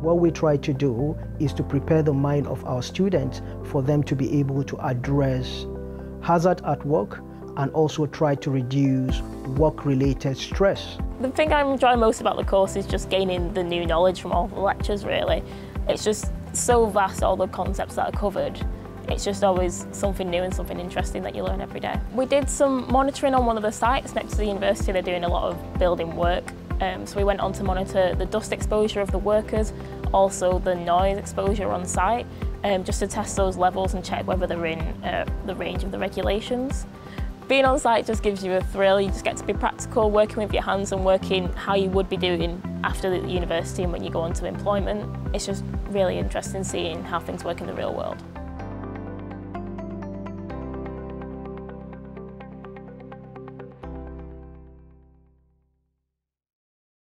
What we try to do is to prepare the mind of our students for them to be able to address hazard at work and also try to reduce work-related stress. The thing I enjoy most about the course is just gaining the new knowledge from all the lectures really. It's just so vast, all the concepts that are covered. It's just always something new and something interesting that you learn every day. We did some monitoring on one of the sites next to the university. They're doing a lot of building work. Um, so we went on to monitor the dust exposure of the workers, also the noise exposure on site, um, just to test those levels and check whether they're in uh, the range of the regulations. Being on site just gives you a thrill, you just get to be practical, working with your hands and working how you would be doing after the university and when you go on to employment. It's just really interesting seeing how things work in the real world.